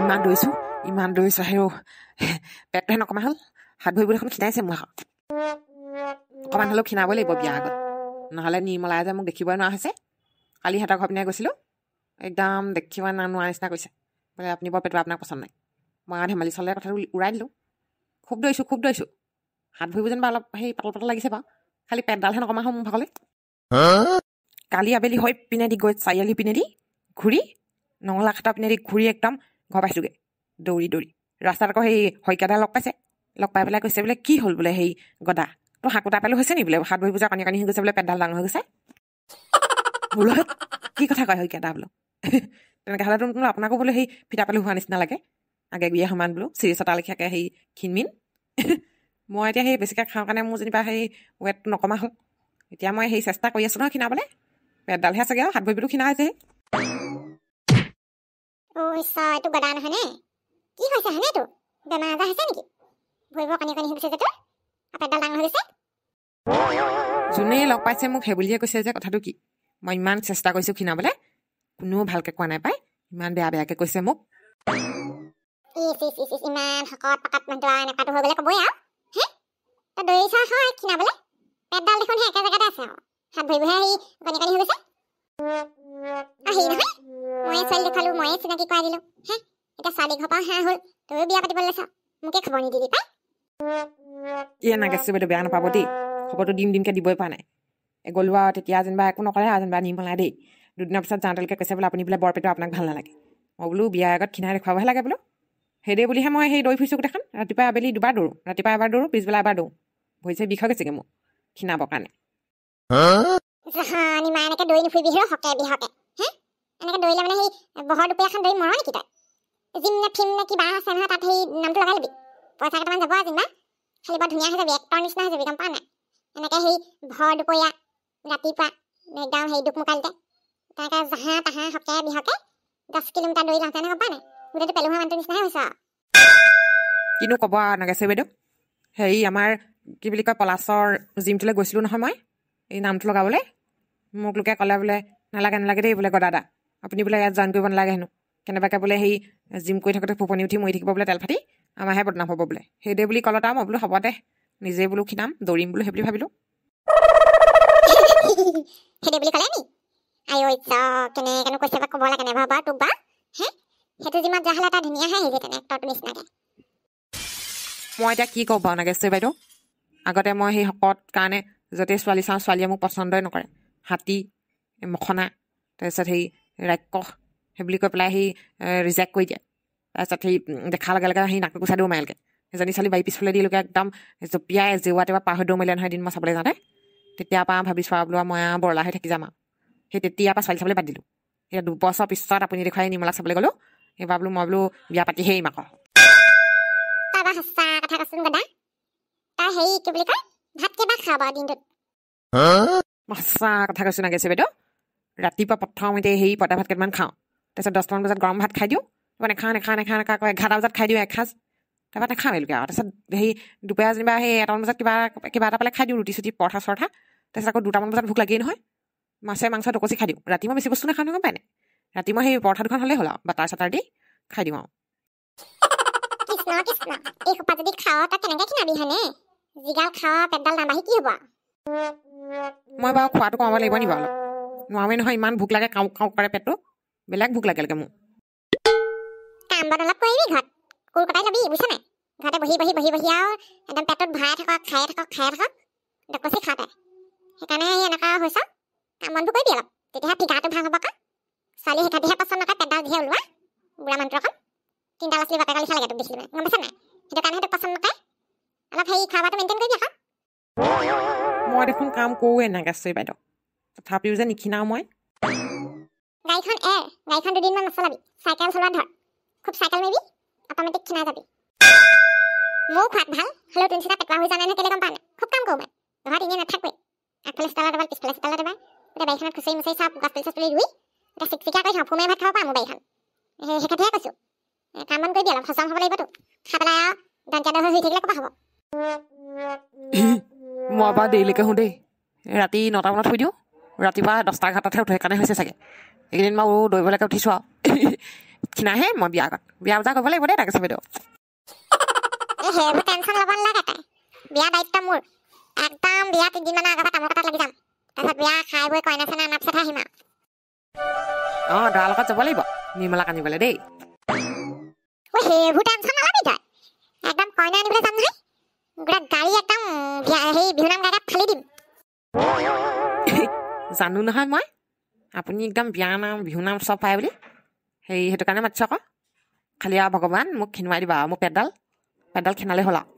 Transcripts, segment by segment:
ইমান দৌৰিছোঁ ইমান দৌৰিছোঁ হেৰ পেটটোহে নকমা হ'ল হাত ভৰিবোৰ দেখোন খিনাইছে মোৰ আকৌ অকণমান হ'লেও খিনাবই লাগিব বিয়াৰ আগত। নহ'লে নিৰ্মলাই যে মোক দেখিবই নোৱাৰা হৈছে। কালি সিহঁতৰ ঘৰ পিনে গৈছিলোঁ একদম দেখিব না নোৱাৰা নিচিনা কৈছে বোলে আপুনি বৰ পেটৰ আপোনাক পচন্দ নাই। মই আৰু ধেমালি চলে কথাটো উৰাই দিলোঁ। খুব দৌৰিছোঁ খুব দৌৰিছোঁ। হাত ভৰিবোৰ যেনিবা অলপ সেই পাতল পাতল লাগিছে বাৰু খালি পেটডালহে নকমা হ'ল মোৰ ভাগলৈ। কালি আবেলি হৈ পিনেদি গৈ চাৰিআলি পিনেদি ঘূৰি নঙলা খাটা পিনেদি ঘূৰি একদম ঘৰ পাইছোঁগৈ। দৌৰি দৌৰি। ৰাস্তাত আকৌ সেই শইকীয়াদা লগ পাইছে। লগ পাই পেলাই কৈছে বোলে কি হ'ল বোলে সেই গদা? তোৰ হাকোটা পেলো হৈছে নি বোলে? হাত ভৰি পূজা কানি কানি হৈ গৈছে বোলে পেটডাল ডাঙৰ হৈ গৈছে। বোলো কি কথা কয় শইকীয়াদা বোলো? তেনেকৈ হ'লেতো বোলো আপোনাকো বোলে সেই ফিটা পেলু হোৱা নিচিনা লাগে। আগে গুৰিয়ে সমান বোলো চিৰি চটা লেখীয়াকৈ সেই ক্ষীণমিন। মই এতিয়া সেই বেছিকৈ খাওঁ কাৰণে মোৰ যেনিবা সেই ৱেটটো নকমা হ'ল এতিয়া মই সেই চেষ্টা কৰি আছোঁ নহয় ক্ষীণাবলৈ। পেটডালহে চাগে আৰু হাত ভৰিবোৰো ক্ষীণা হৈছে ঈশ্বৰ এইটো গদা নহয়নে কি হৈছে হয়নে এইটো? বেমাৰ আজাৰ হৈছে নেকি? ভৰিবোৰ কণী কণী হৈ গৈছে যে তোৰ। আৰু পেটডাল ডাঙৰ হৈ গৈছে। যোনেই লগ পাইছে মোক সেই বুলিয়ে কৈছে যে কথাটো কি? মই ইমান চেষ্টা কৰিছোঁ ক্ষীণাবলৈ। কোনেও ভালকৈ কোৱা নাই পাই ইমান বেয়া বেয়াকৈ কৈছে মোক। ইমান শকত পাকাত মানুহটো আৰু এনেকুৱাটো হৈ গ'লে ক'বই আৰু। হে? তই দৌৰিছ হয় ক্ষীণাবলৈ? পেটডাল দেখোন সেই একে জেগাতে আছে আৰু। হাত ভৰিবোৰহে সেই কণী কণী হৈ গৈছে। আৰু হেৰি নহয় ময়ে ছোৱালী দেখালোঁ ময়ে চিনাকি কৰাই দিলোঁ। হে এতিয়া ছোৱালী ঘৰ পৰা হাঁহ হ'ল। তয়ো বিয়া পাতিবলৈ লৈছ মোকে খবৰ নিদিলি পাই? ইয়ে নাগাইছে বাইদেউ বেয়া নাপাব দেই। খবৰটো দিম দিমকৈ দিবই পৰা নাই। গ'লো আৰু তেতিয়া যেনিবা একো নকৰে আৰু যেনিবা নিৰ্মলা দেই। দুদিনৰ পিছত যাওঁতেলৈকে কৈছে বোলে আপুনি বোলে বৰপেটা আপোনাক ভাল নালাগে। মই বোলো বিয়াৰ আগত ক্ষীণাই দেখুৱাবহে লাগে বোলো। সেইদে বুলিহে মই সেই দৌৰি ফুৰিছোঁ গোটেইখন। ৰাতিপুৱা আবেলি দুবাৰ দৌৰোঁ। ৰাতিপুৱা এবাৰ দৌৰোঁ পিছবেলা এবাৰ দৌৰোঁ। ভৰি চৰি বিষ হৈ গৈছেগৈ মোৰ ক্ষীণাবৰ কাৰণে। জাহানি মা এনেকে দৌৰি নুফুৰিবি হেৰ হকে বিহকে। হে? এনেকে দৌৰিলে মানে সেই বহৰ দুপৰীয়াখন দৌৰি মৰ নেকি তই? জিম নে ফিম নে কিবা আছে নহয় তাত সেই নামটো লগাই ল'বি। পইচা কেইটামান যাব আৰু যেনিবা খালি বৰ ধুনীয়া হৈ যাবি এক্টৰ নিচিনা হৈ যাবি গম পাৱ নাই? এনেকে সেই ভৰ দুপৰীয়া ৰাতিপুৱা একদম সেই দুকমুকালিতে তেনেকে জাহা তাহা হকে বিহকে দহ কিলোমিটাৰ দৌৰি যাওঁতে গম পাৱ নাই? গোটেইটো পেলুহা মানুহটোৰ নিচিনাহে হৈছে আৰু। কিনো ক'ব আৰু নাগাইছে বাইদেউ? হেৰি আমাৰ কি বুলি কয় পলাশৰ জিমটোলৈ গৈছিলোঁ নহয় মই এই নামটো লগাবলৈ। মোক লোকে ক'লে বোলে নালাগে নালাগে দেই বোলে গদাদা আপুনি বোলে ইয়াত জইন কৰিব নালাগে হেনো? কেনেবাকৈ বোলে সেই জিম কৰি থাকোঁতে ফোপনি উঠি মৰি থাকিব বোলে তেল ফাটি আমাৰহে বদনাম হ'ব বোলে। সেইদে বুলি ক'লত আৰু মই বোলো হ'ব দে নিজে বোলো খিনাম দৌৰিম বোলো সেই বুলি ভাবিলোঁ। সেইদে বুলি ক'লে নি? আই ঐ কেনেকেনো কৈছে বা ক'ব লাগে নেভাব বাৰু তোক বা হে? সেইটো জিমত যা হ'লে এটা ধুনীয়াহে আহিছে তেনে এক্টৰটো নিচিনাকে। মই এতিয়া কি ক'ব নাগেশ্বৰী বাইদেউ? আগতে মই সেই শকত কাৰণে য'তেই ছোৱালী চাওঁ ছোৱালীয়ে মোক পচন্দই নকৰে। হাতী মখনা তাৰপিছত সেই ৰাক্ষস সেই বুলি কৈ পেলাই সেই ৰিজেক্ট কৰি দিয়ে। তাৰপিছত সেই দেখাৰ লগে লগে সেই নাকটো গুচাই দিওঁ মাৰিলকৈ এজনী ছোৱালী বাৰী পিছফালে দি লোকে একদম জঁপিয়াই জেওৱা তেৱা পাৰ হৈ দৌৰ মাৰিলে নহয় এদিন মই চাবলৈ যাওঁতে। তেতিয়াৰ পৰা ভাবিছোঁ আৰু বোলো আৰু মই আৰু বৰলা হৈ থাকি যাম আৰু। সেই তেতিয়াৰ পৰা ছোৱালী চাবলৈ বাদ দিলোঁ। এতিয়া দুবছৰ পিছত আপুনি দেখুৱাই নিৰ্মলাক চাবলৈ গ'লোঁ। এইবাৰ বোলো মই বোলো বিয়া পাতিহে এৰিম আকৌ। তই বা সঁচা কথা কচোন দাদা তই হেৰি কি বুলি কয়? ভাত কেইবাৰ দিনটোত? সঁচা কথা কৈছোঁ নাগেছে বাইদেউ। ৰাতিপুৱা প্ৰথমতে সেই পইতা ভাত কেইটামান খাওঁ। তাৰপিছত দহটামান বজাত গৰম ভাত খাই দিওঁ। তাৰপৰা নেখাওঁ নেখাওঁ নেখাওঁ নেখাওঁ আকৌ এঘাৰটা বজাত খাই দিওঁ এসাঁজ। তাৰপৰা নাখাওঁ এলোকে আৰু তাৰপিছত সেই দুপৰীয়া যেনিবা সেই এটামান বজাত কিবা কিবা এটা পালে খাই দিওঁ ৰুটি চুটি পৰঠা চৰঠা। তাৰপিছত আকৌ দুটামান বজাত ভোক লাগেই নহয়। মাছে মাংস টকচি খাই দিওঁ। ৰাতি মই বেছি বস্তু নাখাওঁ নহয় নাই ৰাতি মই সেই পৰঠা দুখন হ'লেই হ'ল আৰু বাটাৰ চাটাৰ দি খাই দিওঁ আৰু। কৃষ্ণ কৃষ্ণ। যদি কেনেকে হয়নে? যিগাল পেটডাল নাবাঢ়ি কি হ'ব আৰু? মই বাৰু খোৱাটো কমাব লাগিব নি বাৰু? অলপ নহয় ইমান ভোক লাগে কাওঁ কাওঁ কৰে পেটটো। বেলেগ ভোক লাগে লাগে মোৰ। কাম বন অলপ কৰিবি ঘৰত। কোৰ কটাই ল'বি বুজিছ নাই? ঘৰতে বহি বহি বহি বহি আৰু একদম পেটত ভৰাই থাকক খায়ে থাকক খায়ে থাকক। সেইকাৰণে সেই এনেকুৱা কাম কৰিবি অলপ। তেতিয়াহে হ'ব ছোৱালী শিকাটিহে পচন্দ নকৰে পেটডাল ওলোৱা বুঢ়া অকণ। তিনিটা বাপেকৰ লিখা লাগে তোক গম নাই? সেইটো কাৰণে তোক পচন্দ নকৰে অলপ হেৰি খোৱা বোৱাটো মেইনটেইন কৰিবি আকৌ মই দেখোন কাম কৰোঁৱে নাগাশ্বৰী বাইদেউ। তথাপিও যে নিখিনাও মই। গাড়ীখন এৰ গাড়ীখন দুদিনমান নচলাবি চাইকেল চলোৱা ধৰ। খুব চাইকেল মাৰিবি অট'মেটিক খিনাই যাবি। ময়ো খোৱাত ভাল হ'লেও তিনিচিটা পেটুৱা হৈ জানে নে কেলে গম পাওঁ নাই? খুব কাম কৰোঁ মই ঘৰত এনেই নাথাকোৱে আগফালে চোতালত এবাৰ পিছফালে চোতালত এবাৰ গোটেই বাৰীখনত খুচৰি মুচৰি চাওঁ গছ পুলি চছ পুলি ৰুই এতিয়া চিকচিকীয়া কৰি থওঁ ফুমে ভাত খাব পাওঁ মোৰ বাৰীখন। সেই সেই কথাহে কৈছোঁ। এ, কাম বন কৰিবি অলপ সচম হ'ব লাগিবতো খাই পেলাই আৰু দঞ্চা দহ হৈ থাকিলে ক'ৰপৰা হ'ব? মই বাৰু দেৰিলৈকে শুওঁ দেই। ৰাতি নটা মানত শুই দিওঁ। ৰাতিপুৱা দহটা এঘাৰটাতহে উঠো সেইকাৰণে হৈছে চাগে। এইকেইদিন মই দৌৰিবলৈকে উঠিছোঁ আৰু। ক্ষীণাহে মই বিয়া আগত। বিয়া বজাৰ কৰিব লাগিব দেই তাকে চবেইটো এই সেইবোৰ টেনশ্যন ল'ব নালাগে তাই। বিয়া দায়িত্ব মোৰ। একদম বিয়া তিনিদিনমানৰ আগৰ পৰা তামোল কটাত লাগি যাম। তাৰপিছত বিয়া খাই বৈ কইনা চইনা অনাৰ পিছতহে আহিম আৰু। অঁ দৰাৰ লগত যাব লাগিব। নিৰ্মলাক আনিবলৈ দেই। সেইবোৰ টেনশ্যন নলবি তই জানো নহয় মই। আপুনি একদম বিয়া নাম বিহু নাম চব পায় বুলি। সেই সেইটো কাৰণে মাতিছোঁ আকৌ। খালি আৰু ভগৱান মোক ক্ষীণোৱাই দিবা আৰু মোৰ পেটডাল। পেটডাল ক্ষীণালে হ'ল আৰু।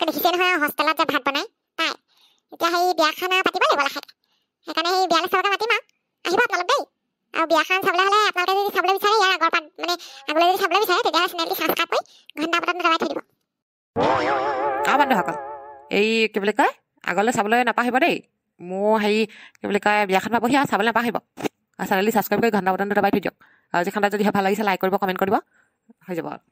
দেখিছে নহয় হোষ্টেলত যে ভাত বনাই। তাই। এতিয়া সেই বিয়াখন পাতিব লাগিব সেইকাৰণে সেই বিয়ালৈ মাতিম আৰু আহিব আপোনালোক দেই আৰু বিয়াখন চাবলৈ হ'লে আপোনালোকে যদি চাবলৈ বিচাৰে ইয়াৰ আগৰ পাত মানে আগলৈ যদি চাবলৈ বিচাৰে তেতিয়াহ'লে চেনেলটি ছাবস্ক্ৰাইব কৰি ঘণ্টা বটন দবাই থৈ দিব। আৰু বন্ধুসকল এই কি বুলি কয় আগলৈ চাবলৈ নাপাহৰিব দেই। মোৰ হেৰি কি বুলি কয় বিয়াখন পাবহি আৰু চাবলৈ নাপাহৰিব। আৰু চেনেলটি ছাবস্ক্ৰাইব কৰি ঘণ্টা বটনটো দবাই থৈ দিয়ক। আৰু যিখন যদি ভাল লাগিছে লাইক কৰিব কমেণ্ট কৰিব হৈ যাব আৰু।